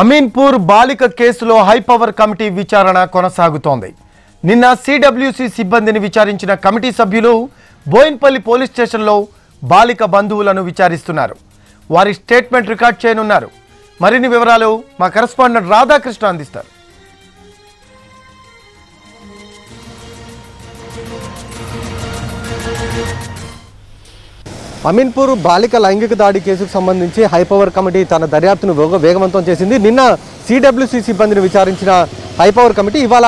అమీన్పూర్ బాలిక కేసులో high power committee విచారణ కొనసాగుతోంది. నిన్న సిడబ్ల్యూసి సిబ్బందిని విచారించిన కమిటీ సభ్యులు బోయిన్పల్లి పోలీస్ స్టేషన్లో బాలిక బంధువులను విచారిస్తున్నారు. వారి స్టేట్మెంట్ రికార్డ్ చేయనున్నారు. మరిన్ని వివరాలు మా కరస్పాండెంట్ రాధాకృష్ణ అందిస్తారు. అమీన్పూర్ బాలిక లైంగిక దాడి కేసుకు సంబంధించి హైపవర్ కమిటీ తన దర్యాప్తును వేగవంతం చేసింది. నిన్న సిడబ్ల్యూసి సిబ్బందిని విచారించిన హైపవర్ కమిటీ ఇవాళ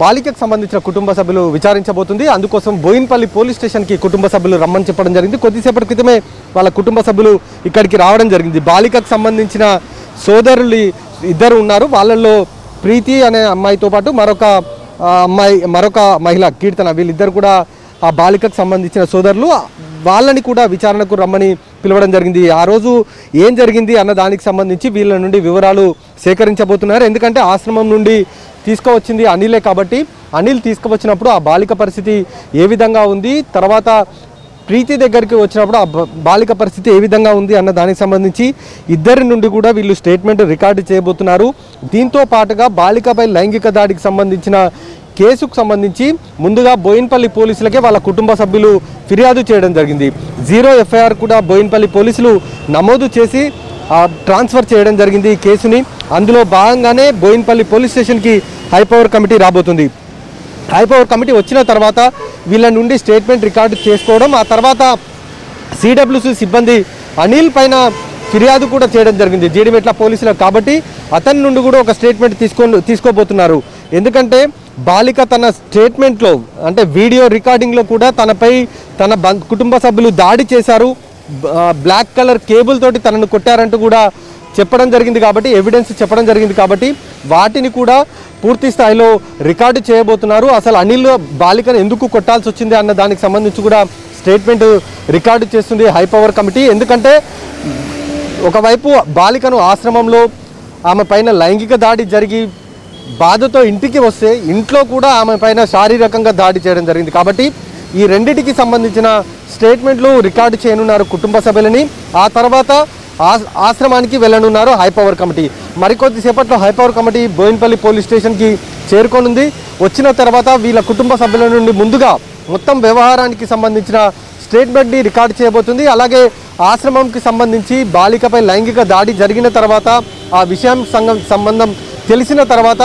బాలికకు సంబంధించిన కుటుంబ సభ్యులు విచారించబోతుంది. అందుకోసం బోయిన్పల్లి పోలీస్ స్టేషన్కి కుటుంబ సభ్యులు రమ్మని చెప్పడం జరిగింది. కొద్దిసేపటి క్రితమే వాళ్ళ కుటుంబ సభ్యులు ఇక్కడికి రావడం జరిగింది. బాలికకు సంబంధించిన సోదరులు ఇద్దరు ఉన్నారు. వాళ్ళల్లో ప్రీతి అనే అమ్మాయితో పాటు మరొక అమ్మాయి మరొక మహిళ కీర్తన. వీళ్ళిద్దరు కూడా ఆ బాలికకు సంబంధించిన సోదరులు. వాళ్ళని కూడా విచారణకు రమ్మని పిలవడం జరిగింది. ఆ రోజు ఏం జరిగింది అన్న దానికి సంబంధించి వీళ్ళ నుండి వివరాలు సేకరించబోతున్నారు. ఎందుకంటే ఆశ్రమం నుండి తీసుకువచ్చింది అనిలే కాబట్టి అనిల్ తీసుకువచ్చినప్పుడు ఆ బాలిక పరిస్థితి ఏ విధంగా ఉంది? తర్వాత ప్రీతి దగ్గరికి వచ్చినప్పుడు ఆ బాలిక పరిస్థితి ఏ విధంగా ఉంది అన్న దానికి సంబంధించి ఇద్దరి నుండి కూడా వీళ్ళు స్టేట్మెంట్ రికార్డు చేయబోతున్నారు. దీంతో పాటుగా బాలికపై లైంగిక దాడికి సంబంధించిన కేసుకు సంబంధించి ముందుగా బోయిన్పల్లి పోలీసులకే వాళ్ళ కుటుంబ సభ్యులు ఫిర్యాదు చేయడం జరిగింది. జీరో ఎఫ్ఐఆర్ కూడా బోయిన్పల్లి పోలీసులు నమోదు చేసి ట్రాన్స్ఫర్ చేయడం జరిగింది ఈ కేసుని. అందులో భాగంగానే బోయిన్పల్లి పోలీస్ స్టేషన్కి హైపవర్ కమిటీ రాబోతుంది. హైపవర్ కమిటీ వచ్చిన తర్వాత వీళ్ళ నుండి స్టేట్మెంట్ రికార్డు చేసుకోవడం ఆ తర్వాత సిడబ్ల్యూసి సిబ్బంది అనిల్ పైన ఫిర్యాదు కూడా చేయడం జరిగింది. జీడిమెట్ల పోలీసులకు కాబట్టి అతని నుండి కూడా ఒక స్టేట్మెంట్ తీసుకో తీసుకోబోతున్నారు. ఎందుకంటే బాలిక తన స్టేట్మెంట్లో అంటే వీడియో రికార్డింగ్లో కూడా తనపై తన బం- కుటుంబ సభ్యులు దాడి చేశారు. బ్లాక్ కలర్ కేబుల్ తోటి తనను కొట్టారంటూ కూడా చెప్పడం జరిగింది కాబట్టి ఎవిడెన్స్ చెప్పడం జరిగింది కాబట్టి వాటిని కూడా పూర్తి స్థాయిలో రికార్డు చేయబోతున్నారు. అసలు అనిల్ బాలికను ఎందుకు కొట్టాల్సి వచ్చింది అన్న దానికి సంబంధించి కూడా స్టేట్మెంట్ రికార్డు చేస్తుంది హై పవర్ కమిటీ. ఎందుకంటే ఒకవైపు బాలికను ఆశ్రమంలో ఆమె పైన లైంగిక దాడి జరిగి బాధతో ఇంటికి వస్తే ఇంట్లో కూడా ఆమె పైన శారీరకంగా దాడి చేయడం జరిగింది. కాబట్టి ఈ రెండిటికి సంబంధించిన స్టేట్మెంట్లు రికార్డు చేయనున్నారు కుటుంబ సభ్యులని. ఆ తర్వాత ఆ- ఆశ్రమానికి వెళ్ళనున్నారు హైపవర్ కమిటీ. మరికొద్ది సేపట్లో హైపవర్ కమిటీ బోయిన్పల్లి పోలీస్ స్టేషన్కి చేరుకోనుంది. వచ్చిన తర్వాత వీళ్ళ కుటుంబ సభ్యుల నుండి ముందుగా మొత్తం వ్యవహారానికి సంబంధించిన స్టేట్మెంట్ని రికార్డు చేయబోతుంది. అలాగే ఆశ్రమంకి సంబంధించి బాలికపై లైంగిక దాడి జరిగిన తర్వాత ఆ విషయం సంఘం సంబంధం తెలిసిన తర్వాత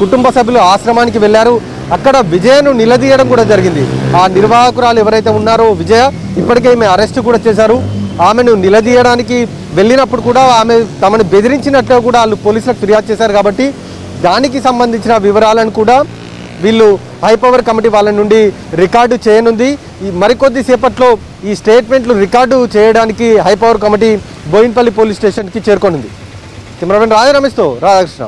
కుటుంబ సభ్యులు ఆశ్రమానికి వెళ్ళారు. అక్కడ విజయను నిలదీయడం కూడా జరిగింది. ఆ నిర్వాహకురాలు ఎవరైతే ఉన్నారో విజయ ఇప్పటికే ఈమె అరెస్ట్ కూడా చేశారు. ఆమెను నిలదీయడానికి వెళ్ళినప్పుడు కూడా ఆమె తమను బెదిరించినట్లు కూడా వాళ్ళు పోలీసులకు ఫిర్యాదు చేశారు కాబట్టి దానికి సంబంధించిన వివరాలను కూడా వీళ్ళు హైపవర్ కమిటీ వాళ్ళ నుండి రికార్డు చేయనుంది. ఈ మరికొద్ది సేపట్లో ఈ స్టేట్మెంట్లు రికార్డు చేయడానికి హైపవర్ కమిటీ బోయిన్పల్లి పోలీస్ స్టేషన్కి చేరుకోనుంది. కెమెరామెన్ రాజా రమేష్తో రాధాకృష్ణ.